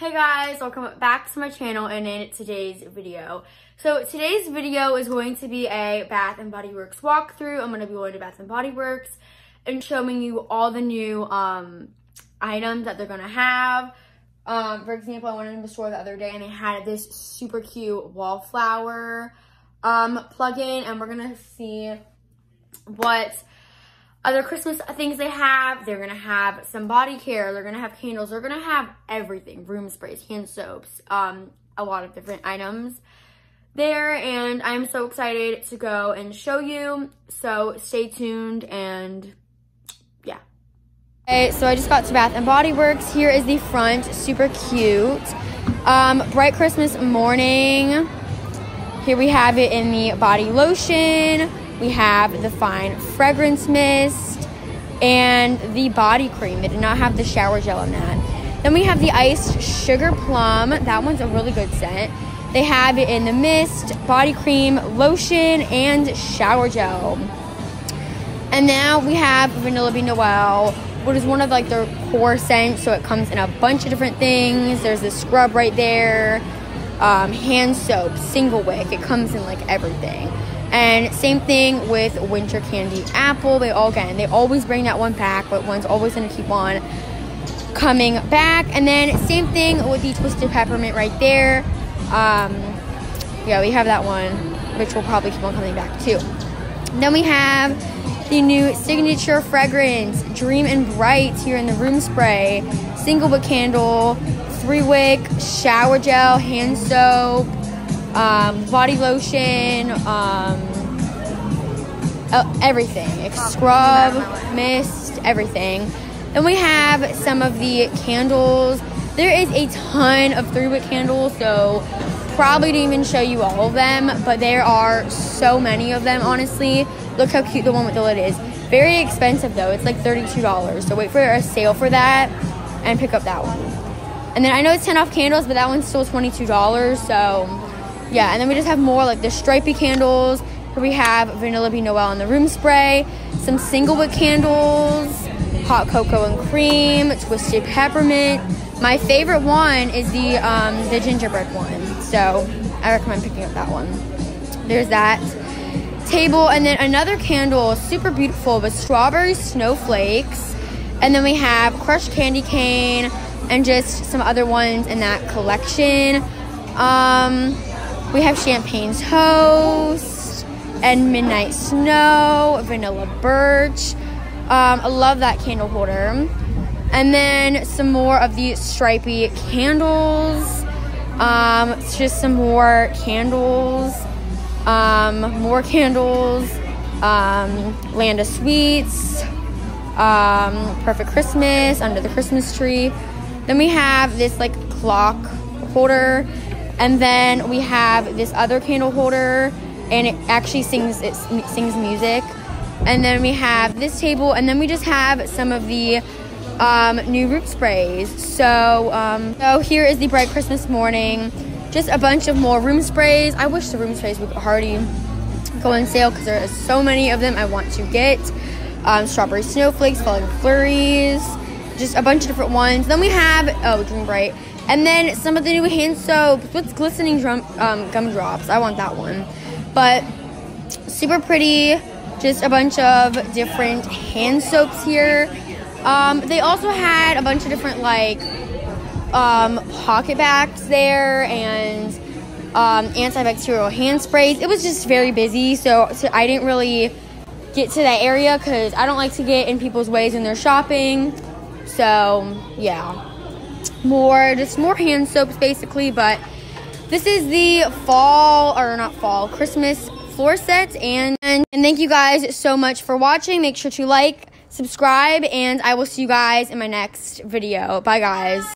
Hey guys, welcome back to my channel and in today's video. So today's video is going to be a Bath & Body Works walkthrough. I'm going to be going to Bath & Body Works and showing you all the new um, items that they're going to have. Um, for example, I went in the store the other day and they had this super cute wallflower um, plug-in and we're going to see what other Christmas things they have. They're going to have some body care. They're going to have candles. They're going to have everything. Room sprays, hand soaps, um, a lot of different items there. And I'm so excited to go and show you. So stay tuned and yeah. Okay, so I just got to Bath & Body Works. Here is the front. Super cute. Um, bright Christmas morning. Here we have it in the body lotion we have the Fine Fragrance Mist and the body cream. They did not have the shower gel in that. Then we have the Iced Sugar Plum. That one's a really good scent. They have it in the mist, body cream, lotion, and shower gel. And now we have Vanilla Bean Noel, which is one of like their core scents. So it comes in a bunch of different things. There's the scrub right there, um, hand soap, single wick. It comes in like everything. And same thing with Winter Candy Apple. They all again, they always bring that one back, but one's always gonna keep on coming back. And then same thing with the Twisted Peppermint right there. Um, yeah, we have that one, which will probably keep on coming back too. Then we have the new signature fragrance, Dream and Bright, here in the room spray, single wick candle, three wick, shower gel, hand soap, um, body lotion, um, uh, everything. Scrub, mist, everything. Then we have some of the candles. There is a ton of three wick candles, so probably didn't even show you all of them, but there are so many of them, honestly. Look how cute the one with the lid is. Very expensive though, it's like $32. So wait for a sale for that and pick up that one. And then I know it's 10 off candles, but that one's still $22, so yeah, and then we just have more like the stripy candles. Here we have Vanilla Bean Noel in the room spray, some single wick candles, hot cocoa and cream, twisted peppermint. My favorite one is the um, the gingerbread one, so I recommend picking up that one. There's that table, and then another candle, super beautiful, with strawberry snowflakes. And then we have crushed candy cane and just some other ones in that collection. Um, we have champagne toast and midnight snow, vanilla birch. Um, I love that candle holder. And then some more of the stripy candles. Um, it's just some more candles. Um, more candles. Um, Land of Sweets. Um, Perfect Christmas under the Christmas tree. Then we have this like clock holder and then we have this other candle holder, and it actually sings it sings music. And then we have this table, and then we just have some of the um, new root sprays. So, um, so here is the bright Christmas morning. Just a bunch of more room sprays. I wish the room sprays would already go on sale because there are so many of them I want to get. Um, strawberry snowflakes, falling flurries, just a bunch of different ones. Then we have oh, Dream Bright. And then some of the new hand soaps with glistening drum, um, gumdrops. I want that one. But super pretty. Just a bunch of different hand soaps here. Um, they also had a bunch of different like um, pocket bags there and um, antibacterial hand sprays. It was just very busy, so, so I didn't really get to that area because I don't like to get in people's ways when they're shopping. So yeah more, just more hand soaps basically. But this is the fall, or not fall, Christmas floor set. And, and, and thank you guys so much for watching. Make sure to like, subscribe, and I will see you guys in my next video. Bye, guys.